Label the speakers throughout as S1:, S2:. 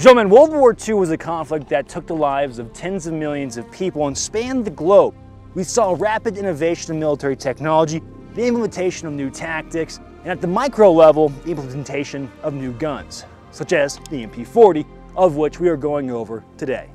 S1: Gentlemen, World War II was a conflict that took the lives of tens of millions of people and spanned the globe. We saw rapid innovation in military technology, the implementation of new tactics, and at the micro level, the implementation of new guns, such as the MP40, of which we are going over today.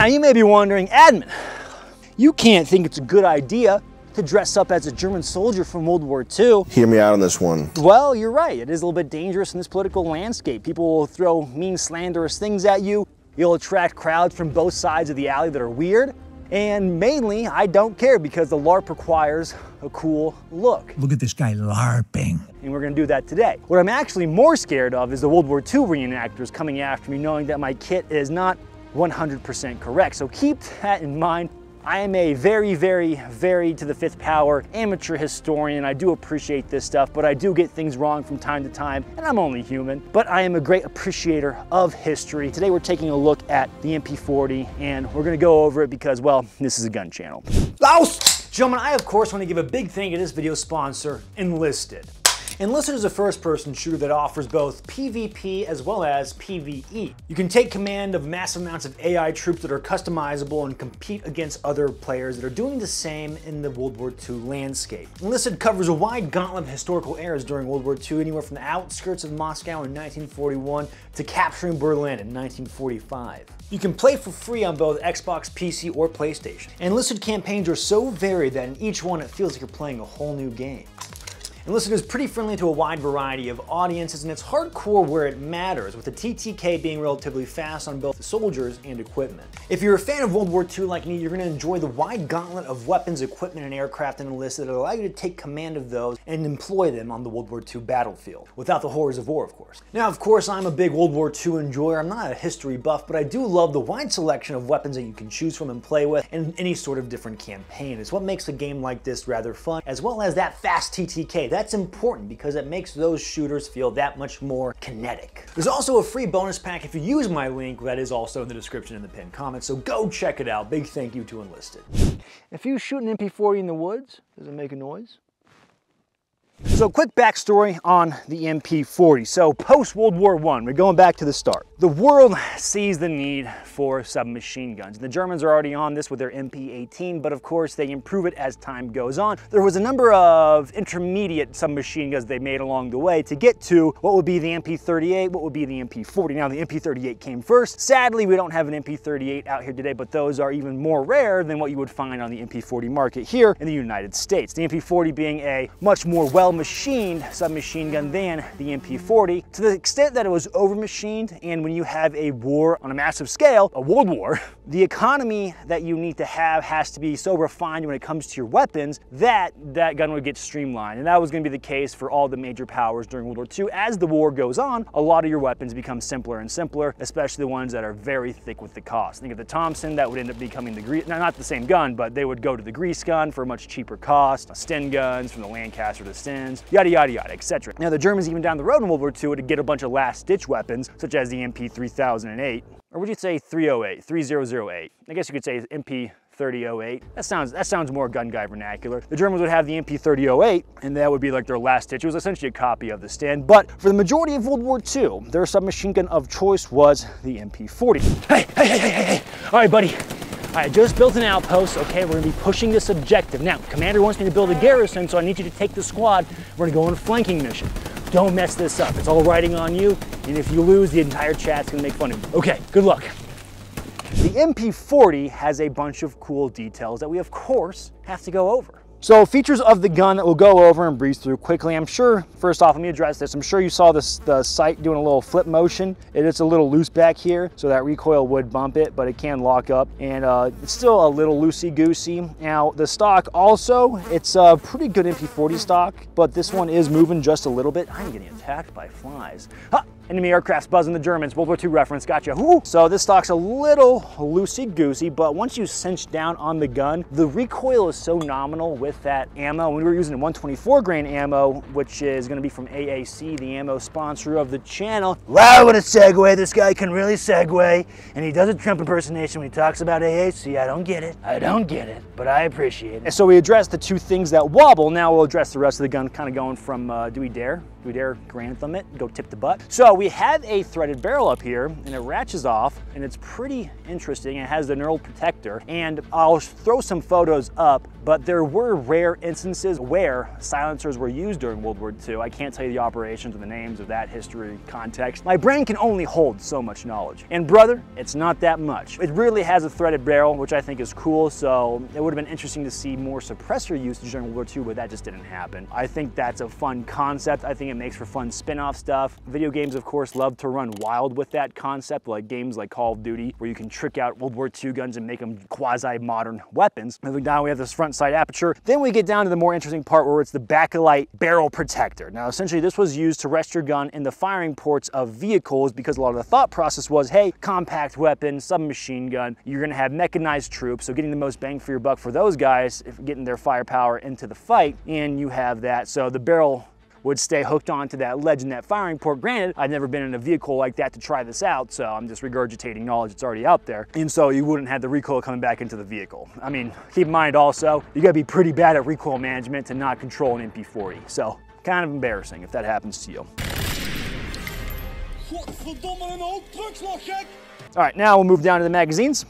S1: Now you may be wondering, Admin, you can't think it's a good idea to dress up as a German soldier from World War II.
S2: Hear me out on this one.
S1: Well, you're right. It is a little bit dangerous in this political landscape. People will throw mean, slanderous things at you. You'll attract crowds from both sides of the alley that are weird. And mainly, I don't care because the LARP requires a cool look.
S3: Look at this guy LARPing.
S1: And we're gonna do that today. What I'm actually more scared of is the World War II reenactors coming after me knowing that my kit is not 100% correct. So keep that in mind. I am a very, very, very to the fifth power amateur historian. I do appreciate this stuff, but I do get things wrong from time to time, and I'm only human. But I am a great appreciator of history. Today we're taking a look at the MP40, and we're gonna go over it because, well, this is a gun channel. Los! Gentlemen, I of course want to give a big thank you to this video sponsor, Enlisted. Enlisted is a first-person shooter that offers both PvP as well as PvE. You can take command of massive amounts of AI troops that are customizable and compete against other players that are doing the same in the World War II landscape. Enlisted covers a wide gauntlet of historical eras during World War II, anywhere from the outskirts of Moscow in 1941 to capturing Berlin in 1945. You can play for free on both Xbox, PC, or PlayStation. Enlisted campaigns are so varied that in each one it feels like you're playing a whole new game. Enlisted is pretty friendly to a wide variety of audiences and it's hardcore where it matters, with the TTK being relatively fast on both soldiers and equipment. If you're a fan of World War II like me, you're going to enjoy the wide gauntlet of weapons, equipment, and aircraft in the list that allow you to take command of those and employ them on the World War II battlefield, without the horrors of war, of course. Now, of course, I'm a big World War II enjoyer. I'm not a history buff, but I do love the wide selection of weapons that you can choose from and play with in any sort of different campaign. It's what makes a game like this rather fun, as well as that fast TTK. That's important because it makes those shooters feel that much more kinetic. There's also a free bonus pack if you use my link that is also in the description in the pinned comment, so go check it out. Big thank you to Enlisted. If you shoot an MP40 in the woods, does it make a noise? So quick backstory on the MP40. So post World War I, we're going back to the start. The world sees the need for submachine guns. The Germans are already on this with their MP18, but of course they improve it as time goes on. There was a number of intermediate submachine guns they made along the way to get to what would be the MP38, what would be the MP40. Now the MP38 came first. Sadly, we don't have an MP38 out here today, but those are even more rare than what you would find on the MP40 market here in the United States. The MP40 being a much more well machined submachine gun than the MP40 to the extent that it was over machined and when you have a war on a massive scale, a world war, the economy that you need to have has to be so refined when it comes to your weapons that that gun would get streamlined. And that was gonna be the case for all the major powers during World War II. As the war goes on, a lot of your weapons become simpler and simpler, especially the ones that are very thick with the cost. Think of the Thompson, that would end up becoming the grease, not the same gun, but they would go to the grease gun for a much cheaper cost. Sten guns from the Lanchester to Sten weapons, yada, yada, yada, etc. Now, the Germans even down the road in World War II to get a bunch of last-ditch weapons, such as the MP 3008, or would you say 308, 3008? I guess you could say MP 3008. That sounds that sounds more gun guy vernacular. The Germans would have the MP 3008, and that would be like their last ditch. It was essentially a copy of the Sten. But for the majority of World War II, their submachine gun of choice was the MP 40. Hey, Hey, hey, hey, hey, hey! All right, buddy. I just built an outpost, okay? We're gonna be pushing this objective. Now, commander wants me to build a garrison, so I need you to take the squad. We're gonna go on a flanking mission. Don't mess this up. It's all riding on you, and if you lose, the entire chat's gonna make fun of you. Okay, good luck. The MP40 has a bunch of cool details that we of course have to go over. So features of the gun that we'll go over and breeze through quickly. I'm sure, first off, let me address this. I'm sure you saw this the sight doing a little flip motion. It is a little loose back here, so that recoil would bump it, but it can lock up. And uh, it's still a little loosey-goosey. Now, the stock also, it's a pretty good MP40 stock, but this one is moving just a little bit. I'm getting attacked by flies. Ha! Enemy aircraft's buzzing the Germans, World War II reference, gotcha. Woo! So this stock's a little loosey-goosey, but once you cinch down on the gun, the recoil is so nominal with that ammo. We were using 124 grain ammo, which is gonna be from AAC, the ammo sponsor of the channel. Wow, what a segue. This guy can really segue, and he does a Trump impersonation when he talks about AAC. I don't get it. I don't get it, but I appreciate it. And so we addressed the two things that wobble. Now we'll address the rest of the gun, kind of going from uh, do we dare? We dare grantham it? Go tip the butt? So we have a threaded barrel up here and it ratchets off and it's pretty interesting. It has the knurled protector and I'll throw some photos up, but there were rare instances where silencers were used during World War II. I can't tell you the operations or the names of that history context. My brain can only hold so much knowledge. And brother, it's not that much. It really has a threaded barrel, which I think is cool. So it would have been interesting to see more suppressor usage during World War II, but that just didn't happen. I think that's a fun concept. I think it makes for fun spin-off stuff. Video games, of course, love to run wild with that concept, like games like Call of Duty, where you can trick out World War II guns and make them quasi-modern weapons. Down, we have this front side aperture. Then we get down to the more interesting part where it's the bakelite barrel protector. Now, essentially, this was used to rest your gun in the firing ports of vehicles because a lot of the thought process was, hey, compact weapon, submachine gun, you're gonna have mechanized troops, so getting the most bang for your buck for those guys, getting their firepower into the fight, and you have that. So the barrel would stay hooked onto that ledge in that firing port. Granted, I've never been in a vehicle like that to try this out, so I'm just regurgitating knowledge that's already out there. And so you wouldn't have the recoil coming back into the vehicle. I mean, keep in mind also, you gotta be pretty bad at recoil management to not control an MP40. So kind of embarrassing if that happens to you. All right, now we'll move down to the magazines.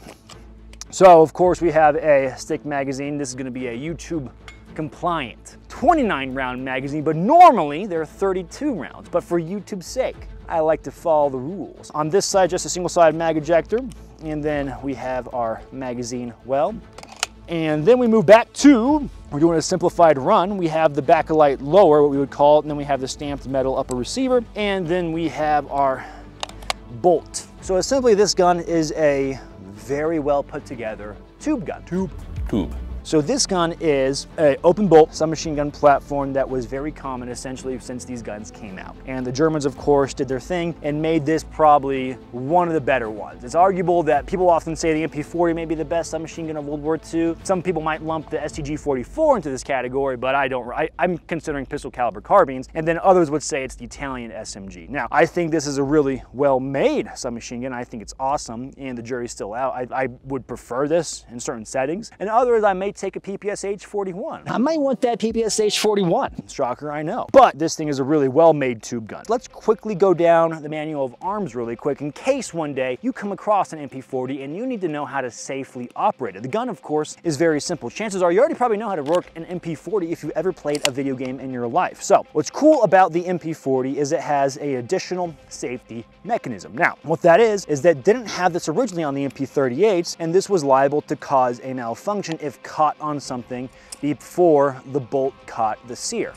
S1: So of course we have a stick magazine. This is gonna be a YouTube compliant 29 round magazine, but normally there are 32 rounds. But for YouTube's sake, I like to follow the rules. On this side, just a single side mag ejector. And then we have our magazine well. And then we move back to, we're doing a simplified run. We have the bakelite lower, what we would call it, and then we have the stamped metal upper receiver. And then we have our bolt. So simply this gun is a very well put together tube gun. Tube. Tube. So this gun is an open bolt submachine gun platform that was very common essentially since these guns came out. And the Germans of course did their thing and made this probably one of the better ones. It's arguable that people often say the MP40 may be the best submachine gun of World War II. Some people might lump the STG-44 into this category, but I don't, I, I'm considering pistol caliber carbines. And then others would say it's the Italian SMG. Now, I think this is a really well-made submachine gun. I think it's awesome and the jury's still out. I, I would prefer this in certain settings. And others I may take a PPSH 41. I might want that PPSH 41. Shocker, I know. But this thing is a really well-made tube gun. Let's quickly go down the manual of arms really quick in case one day you come across an MP40 and you need to know how to safely operate it. The gun, of course, is very simple. Chances are you already probably know how to work an MP40 if you've ever played a video game in your life. So what's cool about the MP40 is it has a additional safety mechanism. Now, what that is, is that didn't have this originally on the MP38s, and this was liable to cause a malfunction if caught on something before the bolt caught the sear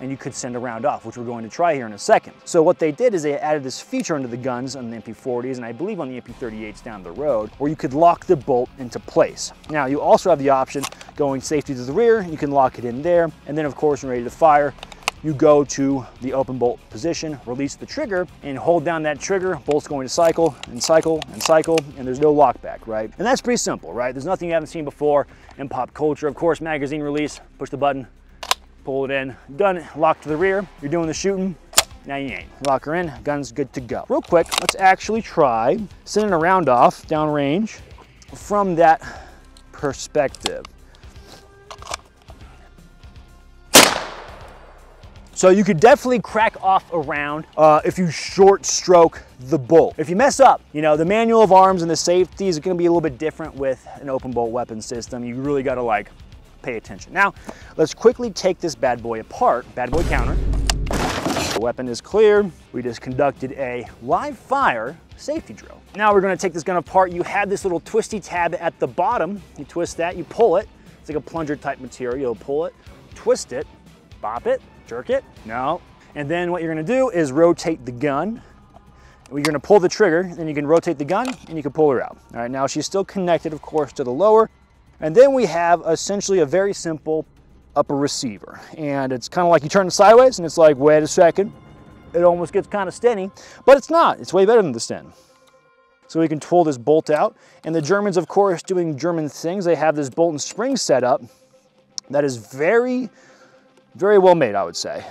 S1: and you could send a round off, which we're going to try here in a second. So what they did is they added this feature into the guns on the MP40s, and I believe on the MP38s down the road, where you could lock the bolt into place. Now, you also have the option going safety to the rear, you can lock it in there, and then of course, when ready to fire, you go to the open bolt position, release the trigger, and hold down that trigger. Bolt's going to cycle and cycle and cycle, and there's no lockback, right? And that's pretty simple, right? There's nothing you haven't seen before in pop culture. Of course, magazine release, push the button, pull it in, gun locked to the rear, you're doing the shooting, now you ain't. Lock her in, gun's good to go. Real quick, let's actually try sending a round off downrange from that perspective. So you could definitely crack off a round uh, if you short stroke the bolt. If you mess up, you know, the manual of arms and the safeties are gonna be a little bit different with an open bolt weapon system. You really gotta like pay attention. Now, let's quickly take this bad boy apart. Bad boy counter. The weapon is clear. We just conducted a live fire safety drill. Now we're gonna take this gun apart. You have this little twisty tab at the bottom. You twist that, you pull it. It's like a plunger type material. You'll pull it, twist it, bop it, jerk it, no. And then what you're gonna do is rotate the gun. You're gonna pull the trigger, then you can rotate the gun and you can pull her out. All right, now she's still connected, of course, to the lower. And then we have essentially a very simple upper receiver. And it's kind of like you turn it sideways and it's like, wait a second. It almost gets kind of stenny, but it's not. It's way better than the sten. So we can pull this bolt out. And the Germans, of course, doing German things, they have this bolt and spring setup that is very, very well made, I would say.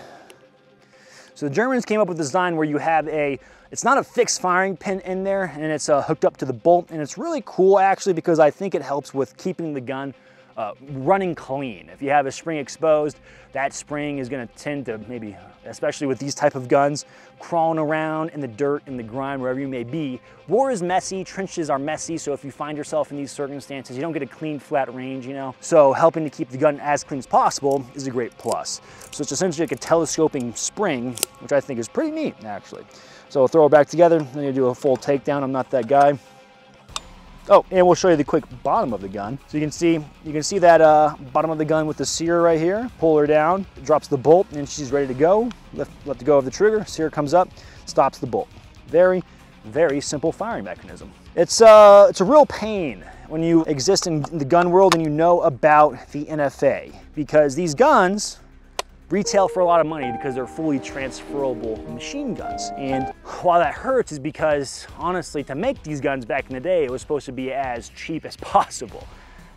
S1: So the Germans came up with a design where you have a, it's not a fixed firing pin in there and it's uh, hooked up to the bolt. And it's really cool actually because I think it helps with keeping the gun uh, running clean. If you have a spring exposed, that spring is gonna tend to maybe, especially with these type of guns, crawling around in the dirt, in the grime, wherever you may be. War is messy, trenches are messy, so if you find yourself in these circumstances, you don't get a clean, flat range, you know? So helping to keep the gun as clean as possible is a great plus. So it's essentially like a telescoping spring, which I think is pretty neat, actually. So I'll throw it back together, then you do a full takedown. I'm not that guy. Oh, and we'll show you the quick bottom of the gun. So you can see, you can see that uh, bottom of the gun with the sear right here. Pull her down, drops the bolt, and she's ready to go. Let, let the go of the trigger, sear comes up, stops the bolt. Very, very simple firing mechanism. It's, uh, it's a real pain when you exist in the gun world and you know about the NFA because these guns retail for a lot of money because they're fully transferable machine guns. And while that hurts is because honestly, to make these guns back in the day, it was supposed to be as cheap as possible.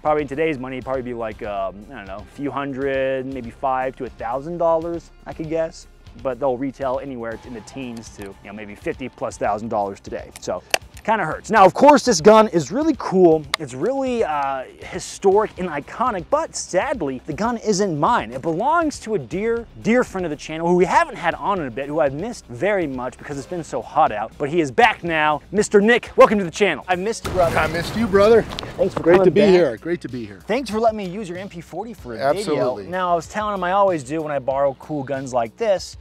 S1: Probably in today's money, probably be like, um, I don't know, a few hundred, maybe five to a thousand dollars, I could guess. But they'll retail anywhere in the teens to, you know, maybe 50 plus thousand dollars today. So kind of hurts. Now, of course, this gun is really cool. It's really uh, historic and iconic, but sadly, the gun isn't mine. It belongs to a dear, dear friend of the channel who we haven't had on in a bit, who I've missed very much because it's been so hot out, but he is back now. Mr. Nick, welcome to the channel. I missed you, brother.
S2: I missed you, brother.
S1: Thanks for
S2: Great
S1: coming
S2: to be
S1: back.
S2: here. Great to be here.
S1: Thanks for letting me use your MP40 for a
S2: Absolutely.
S1: video. Now, I was telling him I always do when I borrow cool guns like this.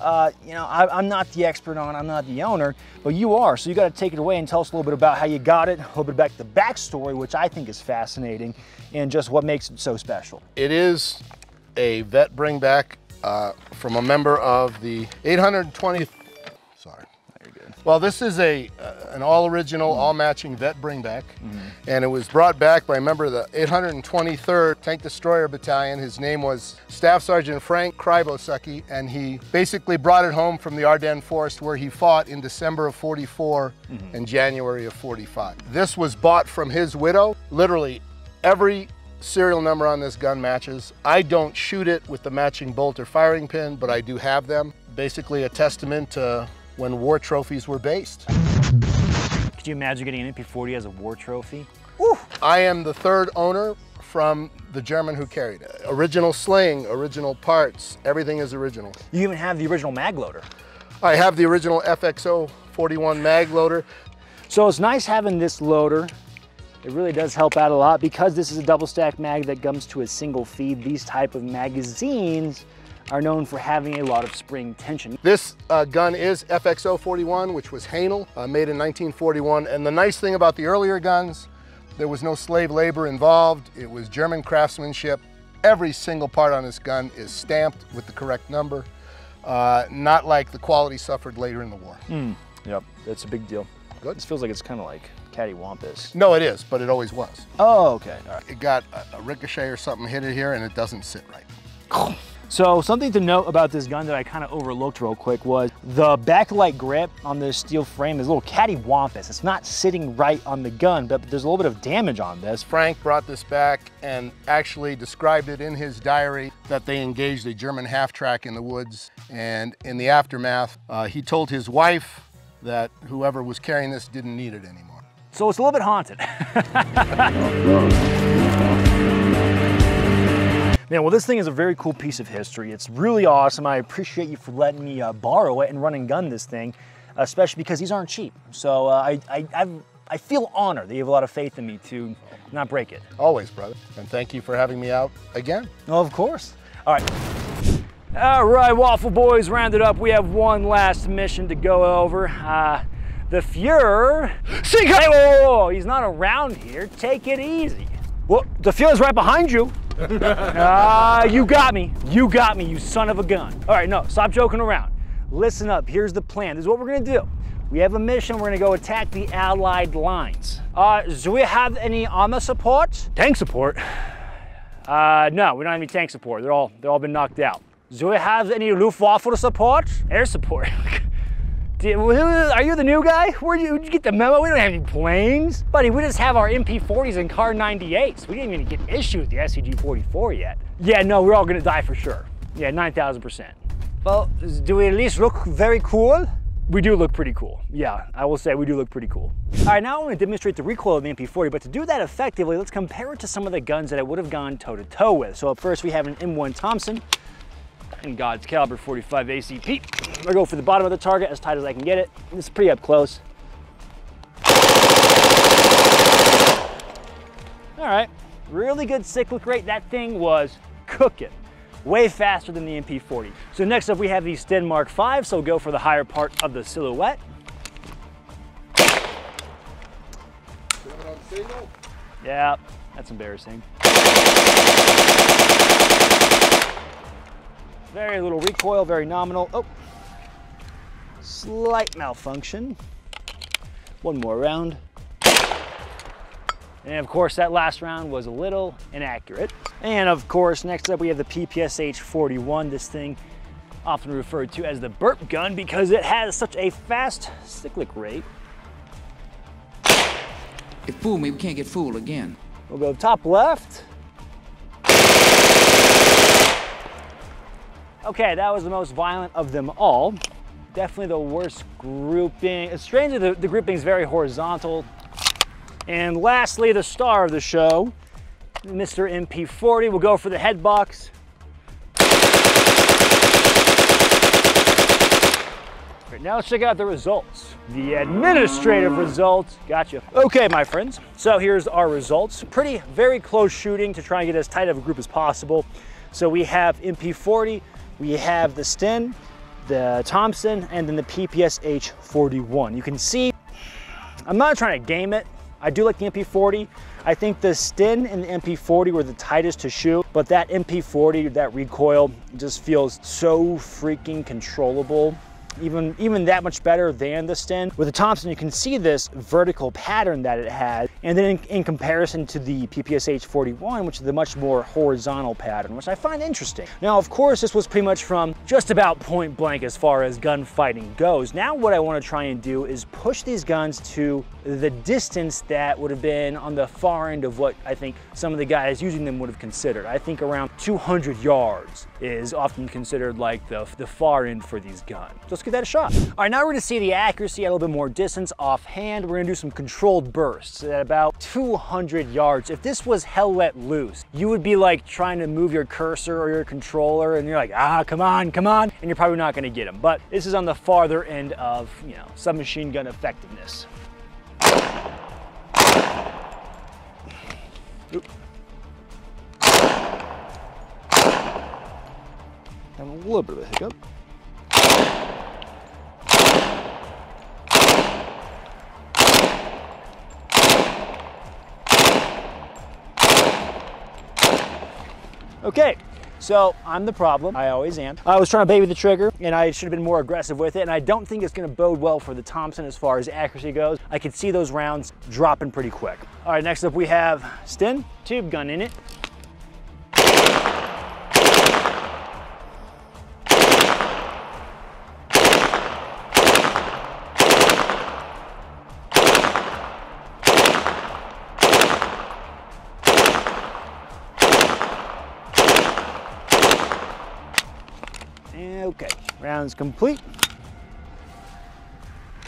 S1: Uh, you know, I, I'm not the expert on, I'm not the owner, but you are. So you got to take it away and tell us a little bit about how you got it, a little bit about the backstory, which I think is fascinating, and just what makes it so special.
S2: It is a vet bring back uh, from a member of the 820th. Sorry.
S1: You're good.
S2: Well, this is a uh, an all original, all matching vet bring back, and it was brought back by a member of the 823rd Tank Destroyer Battalion. His name was Staff Sergeant Frank Krybosecki, and he basically brought it home from the Ardennes Forest where he fought in December of 44 and January of 45. This was bought from his widow. Literally every serial number on this gun matches. I don't shoot it with the matching bolt or firing pin, but I do have them. Basically a testament to when war trophies were based.
S1: Could you imagine getting an MP40 as a war trophy?
S2: I am the third owner from the German who carried it. Original sling, original parts, everything is original.
S1: You even have the original mag loader.
S2: I have the original FXO 41 mag loader.
S1: So it's nice having this loader. It really does help out a lot because this is a double stack mag that comes to a single feed. These type of magazines are known for having a lot of spring tension.
S2: This uh, gun is FXO 41, which was Haenel, uh, made in 1941. And the nice thing about the earlier guns, there was no slave labor involved. It was German craftsmanship. Every single part on this gun is stamped with the correct number, uh, not like the quality suffered later in the war.
S1: Yep, that's a big deal.
S2: Good.
S1: This feels like it's kind of like cattywampus.
S2: No, it is, but it always was.
S1: Oh, okay. All right.
S2: It got a, a ricochet or something hit it here and it doesn't sit right.
S1: So something to note about this gun that I kind of overlooked real quick was the bakelite grip on this steel frame is a little cattywampus. It's not sitting right on the gun, but there's a little bit of damage on this.
S2: Frank brought this back and actually described it in his diary that they engaged a German half-track in the woods. And in the aftermath, uh, he told his wife that whoever was carrying this didn't need it anymore.
S1: So it's a little bit haunted. Man, well, this thing is a very cool piece of history. It's really awesome. I appreciate you for letting me uh, borrow it and run and gun this thing, especially because these aren't cheap. So uh, I, I, I've, I feel honored that you have a lot of faith in me to not break it.
S2: Always, brother. And thank you for having me out again.
S1: Oh, of course. All right. All right, Waffle Boys rounded up. We have one last mission to go over. Uh, the Fuhrer. Hey, whoa, whoa, whoa, he's not around here. Take it easy. Well, the Fuhrer's right behind you. Ah, you got me. You got me, you son of a gun. All right, no, stop joking around. Listen up, here's the plan. This is what we're gonna do. We have a mission, we're gonna go attack the Allied lines. Uh, do we have any armor support? Tank support? Uh, no, we don't have any tank support. They're all, they're all been knocked out. Do we have any Luftwaffe support? Air support. Are you the new guy? Where'd you, you, get the memo? We don't have any planes. Buddy, we just have our MP40s and Kar 98s. We didn't even get issued with the STG 44 yet. Yeah, no, we're all gonna die for sure. Yeah, 9,000%. Well, do we at least look very cool? We do look pretty cool. Yeah, I will say we do look pretty cool. All right, now I want to demonstrate the recoil of the MP40, but to do that effectively, let's compare it to some of the guns that I would have gone toe-to-toe -to -toe with. So up first, we have an M1 Thompson and God's Caliber 45 ACP. I go for the bottom of the target as tight as I can get it. This is pretty up close. All right, really good cyclic rate. That thing was cooking. Way faster than the MP40. So next up we have the Sten Mark V, so we'll go for the higher part of the silhouette. Yeah, that's embarrassing. Very little recoil, very nominal. Oh, slight malfunction. One more round. And of course, that last round was a little inaccurate. And of course, next up we have the PPSH 41. This thing often referred to as the burp gun because it has such a fast cyclic rate.
S4: It fooled me, we can't get fooled again.
S1: We'll go top left. Okay, that was the most violent of them all. Definitely the worst grouping. It's strange that the, the grouping is very horizontal. And lastly, the star of the show, Mr. MP40 will go for the head box. Right, now let's check out the results. The administrative results, gotcha. Okay, my friends, so here's our results. Pretty, very close shooting to try and get as tight of a group as possible. So we have MP40 we have the Sten, the Thompson, and then the PPSH 41. You can see, I'm not trying to game it. I do like the MP40. I think the Sten and the MP40 were the tightest to shoot, but that MP40, that recoil, just feels so freaking controllable even, even that much better than the Sten. With the Thompson, you can see this vertical pattern that it has, and then in, in comparison to the PPSH 41, which is the much more horizontal pattern, which I find interesting. Now, of course, this was pretty much from just about point blank as far as gunfighting goes. Now what I want to try and do is push these guns to the distance that would have been on the far end of what I think some of the guys using them would have considered. I think around 200 yards is often considered like the, the far end for these guns. So let's give that a shot. All right, now we're gonna see the accuracy at a little bit more distance offhand. We're gonna do some controlled bursts at about 200 yards. If this was hell let loose, you would be like trying to move your cursor or your controller and you're like, ah, come on, come on, and you're probably not gonna get them. But this is on the farther end of, you know, submachine gun effectiveness. Oop. A little bit of a hiccup. Okay, so I'm the problem, I always am. I was trying to baby the trigger and I should have been more aggressive with it and I don't think it's gonna bode well for the Thompson as far as accuracy goes. I could see those rounds dropping pretty quick. All right, next up we have Sten, tube gun in it. Okay, rounds complete.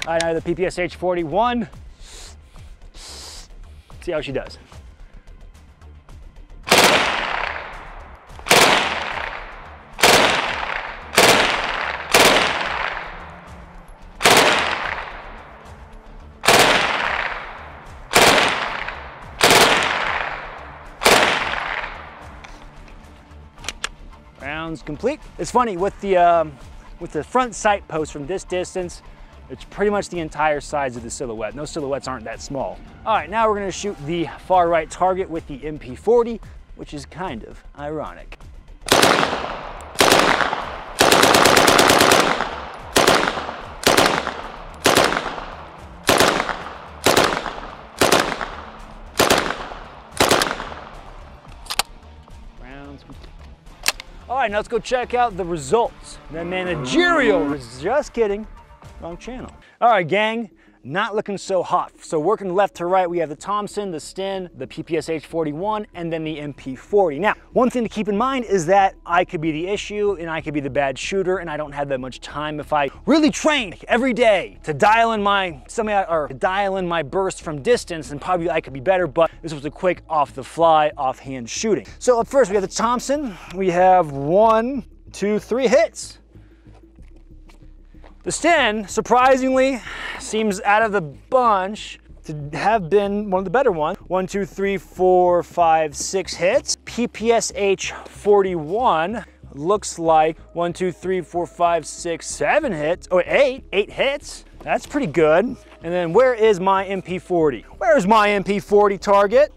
S1: Right, now the PPSH 41. See how she does. Rounds complete. It's funny with the um, with the front sight post from this distance, it's pretty much the entire size of the silhouette. No silhouettes aren't that small. All right, now we're gonna shoot the far right target with the MP40, which is kind of ironic. Right, now let's go check out the results. The managerial, just kidding, wrong channel. All right, gang, not looking so hot. So working left to right, we have the Thompson, the Sten, the PPSH 41, and then the MP40. Now, one thing to keep in mind is that I could be the issue and I could be the bad shooter and I don't have that much time if I really train every day to dial in my semi or dial in my burst from distance and probably I could be better, but this was a quick off the fly, offhand shooting. So up first we have the Thompson. We have one, two, three hits. The Sten, surprisingly, seems out of the bunch to have been one of the better ones. One, two, three, four, five, six hits. PPSH 41 looks like one, two, three, four, five, six, seven hits. Oh, eight, eight hits. That's pretty good. And then where is my MP40? Where's my MP40 target?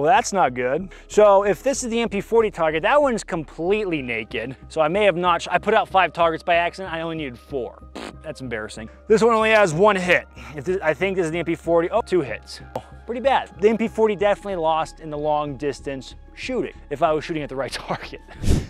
S1: Well, that's not good. So if this is the MP40 target, that one's completely naked. So I may have not, I put out five targets by accident, I only needed four. That's embarrassing. This one only has one hit. If this, I think this is the MP40, oh, two hits. Oh, pretty bad. The MP40 definitely lost in the long distance shooting, if I was shooting at the right target.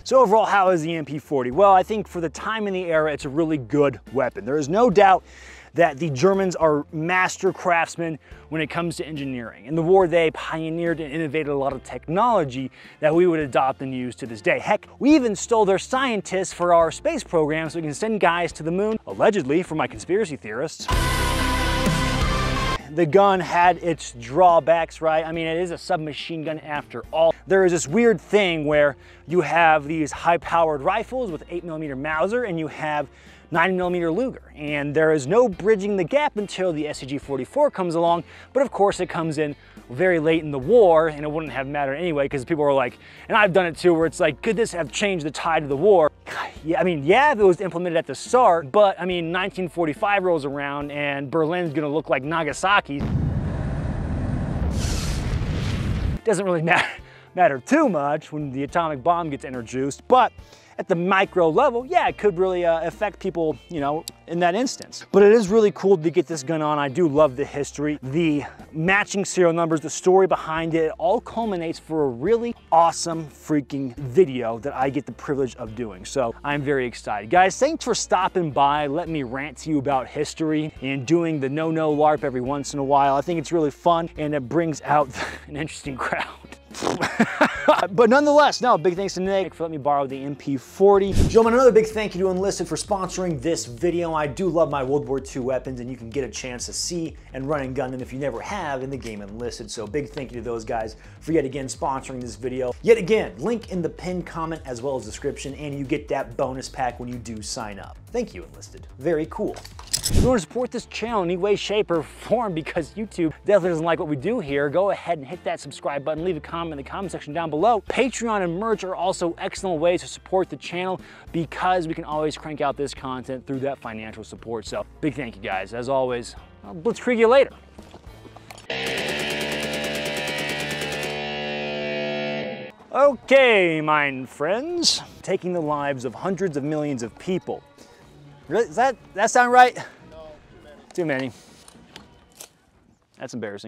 S1: So overall, how is the MP40? Well, I think for the time in the era, it's a really good weapon. There is no doubt that the Germans are master craftsmen when it comes to engineering. In the war, they pioneered and innovated a lot of technology that we would adopt and use to this day. Heck, we even stole their scientists for our space program so we can send guys to the moon, allegedly, for my conspiracy theorists the gun had its drawbacks, right? I mean, it is a submachine gun after all. There is this weird thing where you have these high-powered rifles with 8mm Mauser and you have 9mm Luger. And there is no bridging the gap until the STG-44 comes along, but of course it comes in very late in the war and it wouldn't have mattered anyway because people were like, and I've done it too, where it's like, could this have changed the tide of the war? Yeah, I mean, yeah, if it was implemented at the start, but I mean, 1945 rolls around and Berlin's gonna look like Nagasaki. Doesn't really matter, matter too much when the atomic bomb gets introduced, but at the micro level, yeah, it could really uh, affect people, you know, in that instance. But it is really cool to get this gun on. I do love the history, the matching serial numbers, the story behind it, it all culminates for a really awesome freaking video that I get the privilege of doing. So I'm very excited. Guys, thanks for stopping by, letting me rant to you about history and doing the no-no LARP every once in a while. I think it's really fun and it brings out an interesting crowd. but nonetheless, no, big thanks to Nick for letting me borrow the MP40. Gentlemen, another big thank you to Enlisted for sponsoring this video. I do love my World War II weapons and you can get a chance to see and run and gun them if you never have in the game Enlisted. So big thank you to those guys for yet again sponsoring this video. Yet again, link in the pinned comment as well as description and you get that bonus pack when you do sign up. Thank you, Enlisted. Very cool. If you want to support this channel in any way, shape, or form because YouTube definitely doesn't like what we do here, go ahead and hit that subscribe button, leave a comment in the comment section down below. Patreon and merch are also excellent ways to support the channel because we can always crank out this content through that financial support. So big thank you guys. As always, I'll blitzkrieg you later. Okay, my friends, taking the lives of hundreds of millions of people. Really? Does that, that sound right?
S2: No, too many.
S1: Too many. That's embarrassing.